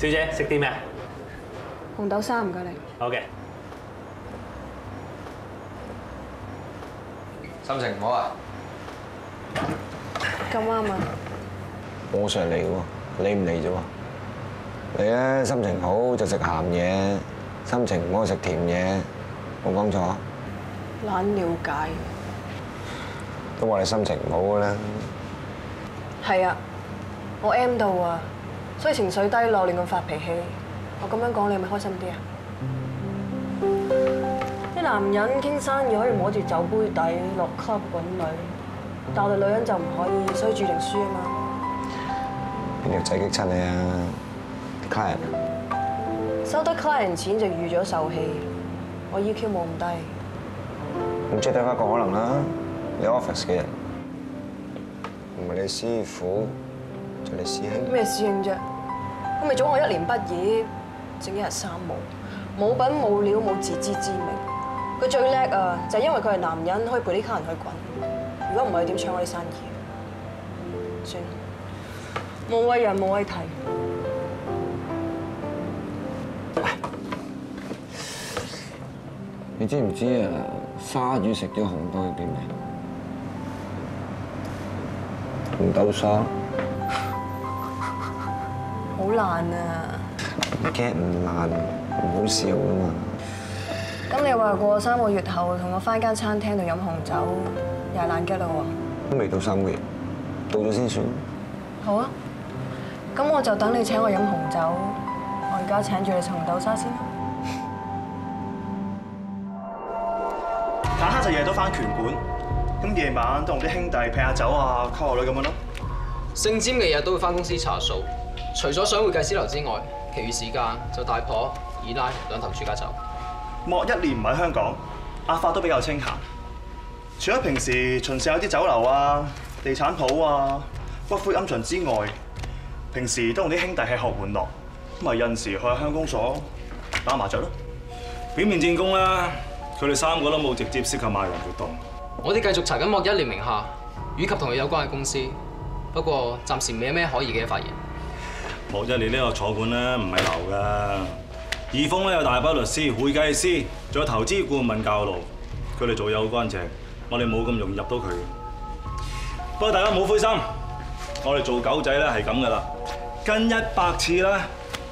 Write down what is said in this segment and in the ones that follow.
小姐食啲咩啊？紅豆沙唔該你。好嘅。心情唔好啊？咁啱啊！我上嚟喎，你唔嚟啫喎。你咧心情好就食鹹嘢，心情唔好就食甜嘢，冇講錯。懶了解。都話你心情唔好嘅啦。係啊，我 M 到啊，所以情緒低落，亂咁發脾氣。我咁樣講，你係咪開心啲啊？啲男人傾生意可以摸住酒杯底落 club 滾女，但我哋女人就唔可以，所以注定輸啊嘛。邊條仔激親你啊？client 收得 client 錢就預咗受氣，我 EQ 冇咁低。咁即係得翻一個可能啦。你 office 嘅人唔係你師傅，就你師兄。咩師兄啫？佢咪早我一年畢業，整一日三無，冇品冇料冇自知之明。佢最叻啊，就係因為佢係男人，可以陪啲客人去滾。如果唔係，點搶我啲生意？算啦，無謂人無謂提。你知唔知啊？鯊魚食咗紅豆叫咩？紅豆沙。好爛啊！get 唔爛，唔好笑啊嘛。咁你話過三個月後同我翻間餐廳度飲紅酒，又係爛 get 啦喎。都未到三個月，到咗先算。好啊，咁我就等你請我飲紅酒，我而家請住你食紅豆沙先啦。晚黑就日日都翻拳館，咁夜晚都同啲兄弟劈下酒啊、溝下女咁樣咯。姓詹嘅日都會翻公司查數，除咗想會計師樓之外，其餘時間就大婆、二奶兩頭住家走。莫一年唔喺香港，阿發都比較清閒。除咗平時巡視下啲酒樓啊、地產鋪啊、骨灰龕場之外，平時都同啲兄弟吃喝玩樂，咁咪有陣時去下鄉公所打麻雀咯。表面戰功啦，佢哋三個都冇直接涉及賣淫活動。我哋繼續查緊莫一年名下以及同佢有關嘅公司，不過暫時未有咩可疑嘅發現。莫一你呢個坐館咧唔係流㗎，二豐咧有大把律師、會計師，仲有投資顧問教路，佢哋做嘢好乾淨，我哋冇咁容易入到佢。不過大家唔好灰心，我哋做狗仔咧係咁噶啦，跟一百次咧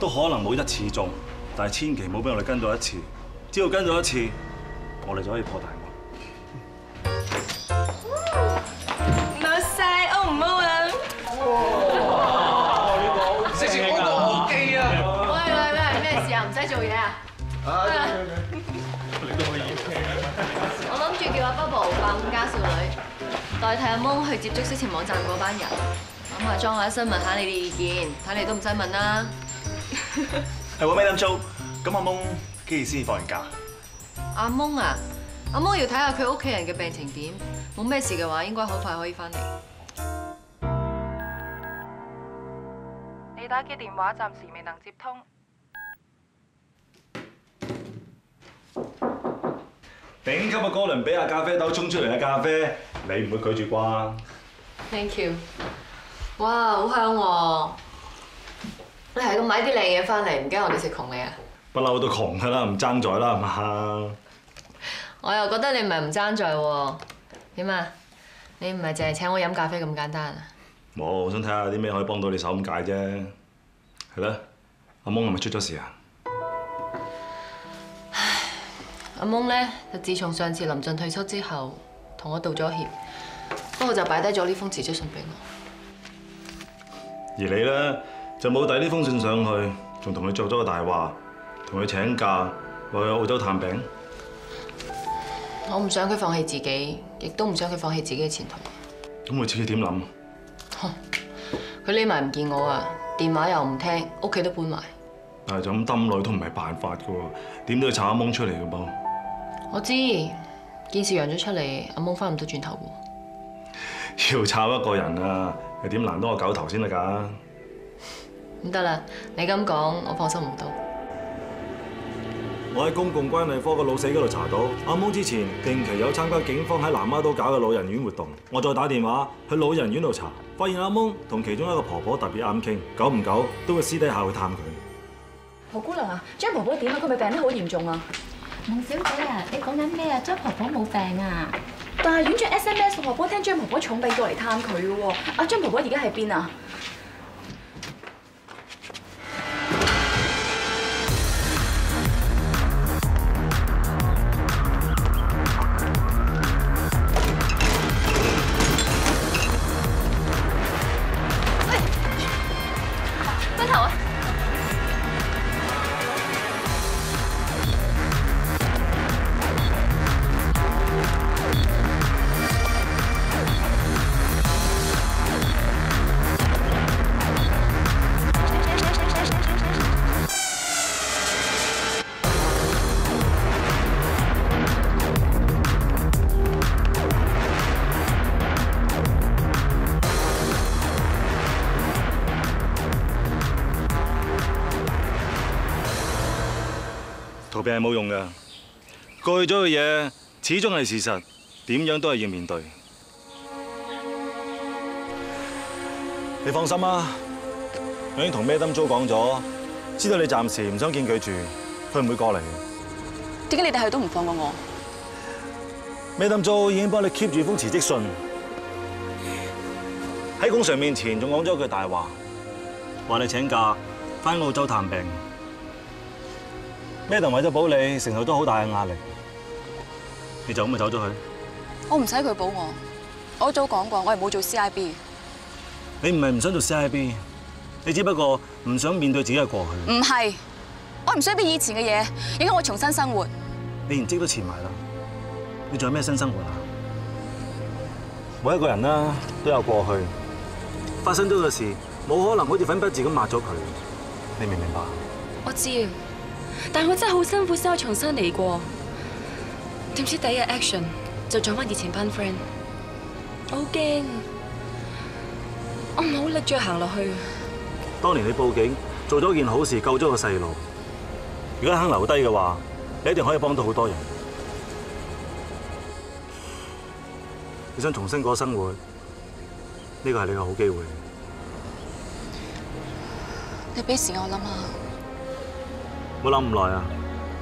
都可能冇一次中，但係千祈唔好俾我哋跟到一次，只要跟到一次，我哋就可以破大案。啊？我諗住叫阿 Bubble 扮五家少女，代替阿蒙去接觸色情網站嗰班人，諗下裝下身問下你哋意見，睇你都唔使問啦。係喎，Madam Jo，咁阿蒙幾時先放完假？阿蒙啊，阿蒙要睇下佢屋企人嘅病情點，冇咩事嘅話，應該好快可以翻嚟。你打嘅電話暫時未能接通。頂級嘅哥倫比亞咖啡豆沖出嚟嘅咖啡，你唔會拒絕啩？Thank you。哇，好香喎！你係咁買啲靚嘢翻嚟，唔驚我哋食窮你啊？不嬲都窮㗎啦，唔爭在啦，係嘛？我又覺得你唔係唔爭在喎。點啊？你唔係淨係請我飲咖啡咁簡單啊？冇，我想睇下啲咩可以幫到你手咁解啫。係啦，阿蒙係咪出咗事啊？阿蒙咧，就自從上次林俊退出之後，同我道咗歉，不過就擺低咗呢封辭職信俾我。而你咧就冇遞呢封信上去，仲同佢作咗個大話，同佢請假話去澳洲探病。我唔想佢放棄自己，亦都唔想佢放棄自己嘅前途。咁佢自己點諗？佢匿埋唔見我啊，電話又唔聽，屋企都搬埋。但係就咁抌女都唔係辦法噶喎，點都要查阿蒙出嚟噶噃。我知件事揚咗出嚟，阿蒙翻唔到轉頭喎。要炒一個人啊，又點難到我狗頭先得㗎？唔得啦，你咁講，我放心唔到。我喺公共關係科個老死嗰度查到，阿蒙之前定期有參加警方喺南丫島搞嘅老人院活動。我再打電話去老人院度查，發現阿蒙同其中一個婆婆特別啱傾，久唔久都會私底下去探佢。何姑娘啊，張婆婆點啊？佢咪病得好嚴重啊？孟小姐啊，你讲紧咩啊？张婆婆冇病啊！但系院长 SMS 我我聽，張婆婆重病过嚟探佢嘅喎。阿張婆婆而家喺边啊？逃避係冇用㗎，過去咗嘅嘢始終係事實，點樣都係要面對。你放心啦，我已經同 Madam Jo 講咗，知道你暫時唔想見佢住，佢唔會過嚟。點解你哋係都唔放過我？Madam Jo 已經幫你 keep 住封辭職信，喺工常面前仲講咗句大話，話你請假翻澳洲探病。Madam 為咗保你，承受咗好大嘅壓力，你就咁咪走咗去？我唔使佢保我，我早講過，我係冇做 CIB。你唔係唔想做 CIB，你只不過唔想面對自己嘅過去。唔係，我唔想俾以前嘅嘢影響我重新生活。你連職都辭埋啦，你仲有咩新生活啊？每一個人啦都有過去，發生咗嘅事冇可能好似粉筆字咁抹咗佢，你明唔明白？我知，但係我真係好辛苦先可以重新嚟過。點知第一日 action 就撞翻以前班 friend，我好驚，我唔好力再行落去。當年你報警做咗件好事，救咗個細路。如果肯留低嘅話，你一定可以幫到好多人。你想重新過生活，呢個係你嘅好機會。你俾時間我諗下。冇諗咁耐啊！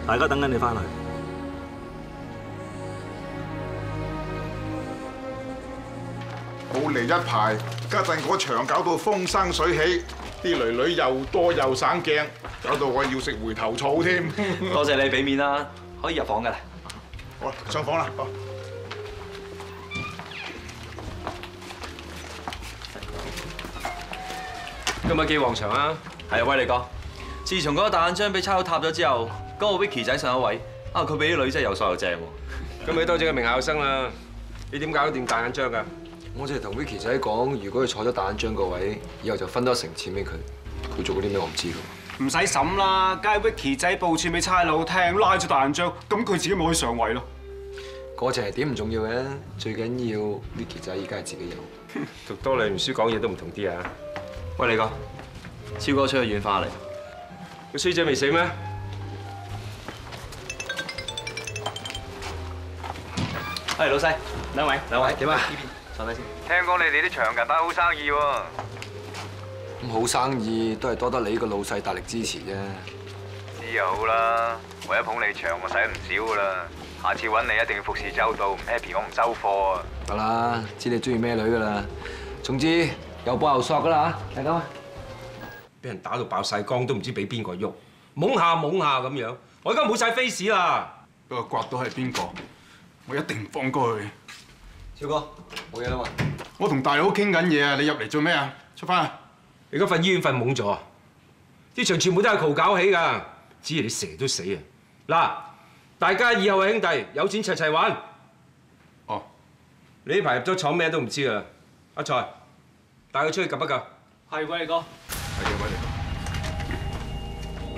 大家等緊你翻嚟。冇嚟一排，家陣嗰場搞到風生水起，啲女女又多又省鏡，搞到我要食回頭草添。多謝你俾面啦，可以入房噶啦。好啦，上房啦。好今日記旺場啊！係啊，威利哥。自從嗰個大眼章俾差佬塌咗之後，嗰、個 Vicky 仔上咗位，啊佢俾啲女真係又瘦又正喎。咁你多謝個名校生啦。你點搞掂大眼章㗎？我就係同 Vicky 仔講，如果佢坐咗大眼章個位，以後就分多一成錢俾佢。佢做過啲咩我唔知㗎。唔使審啦，梗係 Vicky 仔報串俾差佬聽，拉咗大眼章，咁佢自己咪可以上位咯。過程係點唔重要嘅，最緊要 Vicky 仔而家係自己有。讀多兩年書講嘢都唔同啲啊！喂，你哥，超哥出去遠化嚟。個衰仔未死咩？係老細，兩位，兩位點啊？呢邊坐低先。聽講你哋啲長近班好生意喎。咁好生意都係多得你個老細大力支持啫。知又好啦，為咗捧你場，我使唔少噶啦。下次揾你一定要服侍周到，唔 happy 我唔收貨啊！得啦，知你中意咩女噶啦。總之有波有索噶啦嚇，係咁啊！俾人打到爆晒光，都唔知俾邊個喐，懵下懵下咁樣。我而家冇晒 face 啦。不過刮到係邊個，我一定唔放過佢。超哥，冇嘢啦嘛。我同大佬傾緊嘢啊，你入嚟做咩啊？出翻啊！你而家瞓醫院瞓懵咗啊！啲場全部都係 c 搞起㗎，只係你成日都死啊！嗱，大家以後係兄弟，有錢齊齊玩。哦，你呢排入咗廠咩都唔知啊！阿財，帶佢出去及一 𥄫。係威利哥。